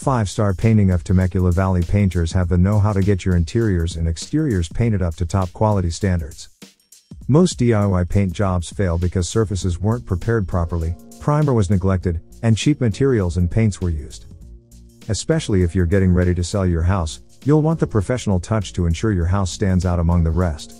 5 star painting of Temecula Valley painters have the know how to get your interiors and exteriors painted up to top quality standards. Most DIY paint jobs fail because surfaces weren't prepared properly, primer was neglected, and cheap materials and paints were used. Especially if you're getting ready to sell your house, you'll want the professional touch to ensure your house stands out among the rest.